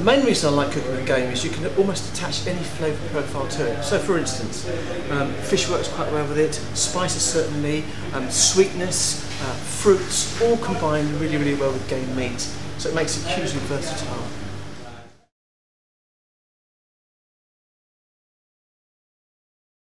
the main reason I like cooking with game is you can almost attach any flavour profile to it. So for instance, um, fish works quite well with it, spices certainly, um, sweetness, uh, fruits, all combine really, really well with game meat. So it makes it hugely versatile.